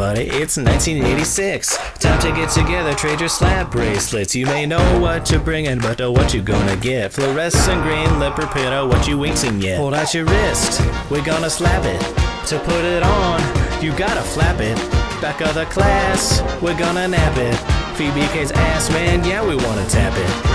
everybody, it's 1986. Time to get together, trade your slap bracelets. You may know what you're bringing, but what you gonna get. Fluorescent green leopard oh, what you wincing yet? Hold out your wrist, we're gonna slap it. To put it on, you gotta flap it. Back of the class, we're gonna nap it. Phoebe Cates' ass, man, yeah, we wanna tap it.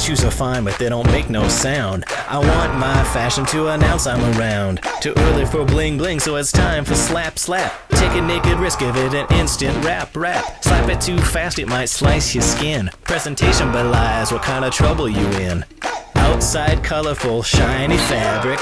Shoes are fine, but they don't make no sound. I want my fashion to announce I'm around. Too early for bling bling, so it's time for slap slap. Take a naked risk, give it an instant rap rap. Slap it too fast, it might slice your skin. Presentation belies what kind of trouble you in. Outside colorful, shiny fabric.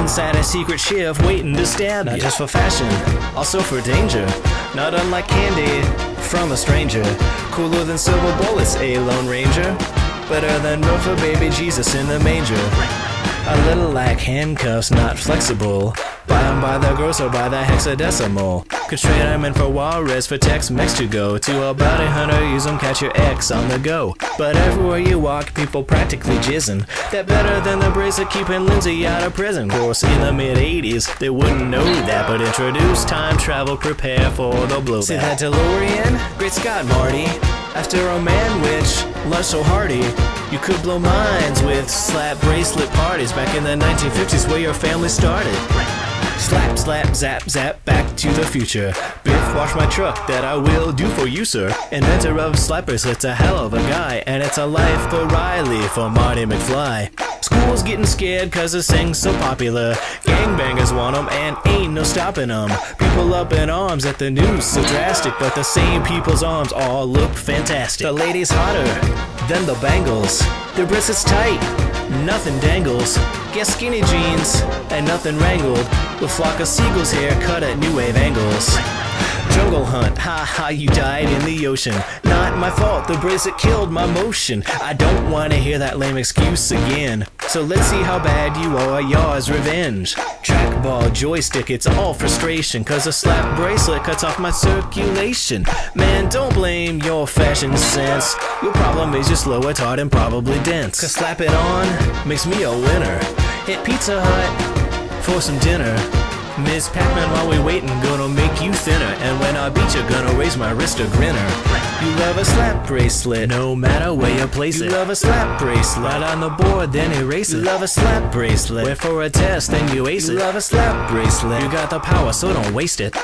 Inside a secret shift waiting to stab Not just for fashion, also for danger. Not unlike candy from a stranger. Cooler than silver bullets, a Lone Ranger. Better than for oh, baby Jesus in the manger. A little like handcuffs, not flexible. Buy 'em by the gross or by the hexadecimal. Could trade 'em in for Juarez for Tex-Mex to go. To a bounty hunter, use 'em, catch your ex on the go. But everywhere you walk, people practically jizzing. That better than the bracelet keeping Lindsay out of prison. Of course, in the mid 80s, they wouldn't know that. But introduce time travel, prepare for the blowback. See that DeLorean? Great Scott, Marty. After a man which lush so hearty, you could blow minds with slap bracelet parties back in the 1950s where your family started. Slap, slap, zap, zap, back to the future. Biff, wash my truck, that I will do for you, sir. Inventor of slap bracelets, a hell of a guy, and it's a life for Riley for Marty McFly. School's getting scared cause this thing's so popular. Gangbangers want 'em and ain't no stopping 'em. People up in arms at the news, so drastic, but the same people's arms all look fantastic. The ladies hotter than the bangles. Their bracelets tight, nothing dangles. Get skinny jeans and nothing wrangled. With flock of seagulls hair cut at new wave angles. Jungle hunt, ha ha, you died in the ocean. Not my fault, the bracelet killed my motion. I don't wanna hear that lame excuse again. So let's see how bad you are, yours revenge. Trackball, joystick, it's all frustration. Cause a slap bracelet cuts off my circulation. Man, don't blame your fashion sense. Your problem is you're slow, retarded, and probably dense. Cause slap it on makes me a winner. Hit Pizza Hut for some dinner. Miss Pac-Man, while we waiting, gonna make you thinner. And when I beat you, gonna raise my wrist a grinner. You love a slap bracelet, no matter where you place you it. You love a slap bracelet, right on the board, then erase it. You love a slap bracelet, wait for a test, then you ace you it. You love a slap bracelet, you got the power, so don't waste it.